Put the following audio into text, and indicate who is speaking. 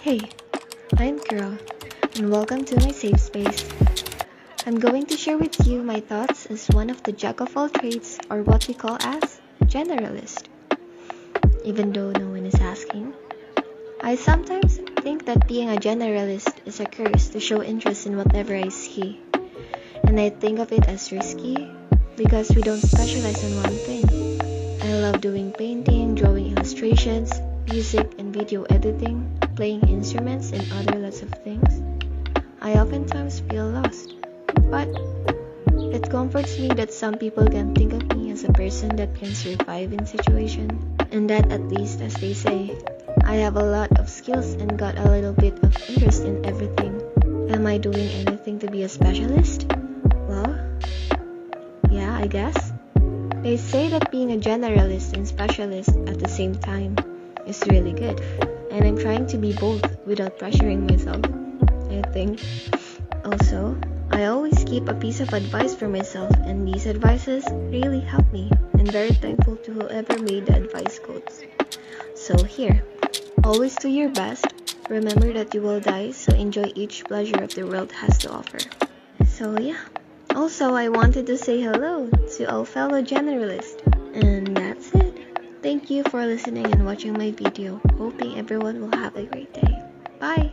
Speaker 1: Hey, I'm Kira, and welcome to my safe space. I'm going to share with you my thoughts as one of the jack of all trades, or what we call as generalist. Even though no one is asking, I sometimes think that being a generalist is a curse to show interest in whatever I see, and I think of it as risky because we don't specialize in one thing. I love doing painting, drawing illustrations, music and video editing, playing instruments, and other lots of things. I oftentimes feel lost, but it comforts me that some people can think of me as a person that can survive in situation, and that at least, as they say, I have a lot of skills and got a little bit of interest in everything. Am I doing anything to be a specialist? Well, yeah, I guess. They say that being a generalist and specialist at the same time is really good, and I'm trying to be both without pressuring myself. I think. Also, I always keep a piece of advice for myself, and these advices really help me. I'm very thankful to whoever made the advice quotes. So, here, always do your best. Remember that you will die, so enjoy each pleasure of the world has to offer. So, yeah. Also, I wanted to say hello to all fellow generalists. And that's it. Thank you for listening and watching my video. Hoping everyone will have a great day. Bye!